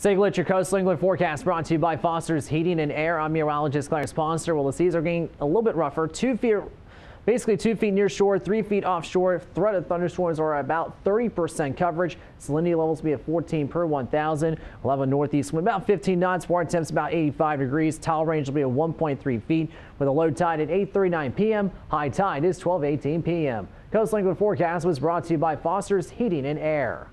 Siglet, your coastal angler forecast brought to you by Foster's Heating and Air. I'm meteorologist Clarence Ponsler. Well, the seas are getting a little bit rougher. Two feet, basically two feet near shore, three feet offshore. Threat of thunderstorms are about 30% coverage. Salinity levels will be at 14 per 1,000. We'll have a northeast wind about 15 knots. Water temps about 85 degrees. Tide range will be at 1.3 feet with a low tide at 8:39 p.m. High tide is 12:18 p.m. Coastal angler forecast was brought to you by Foster's Heating and Air.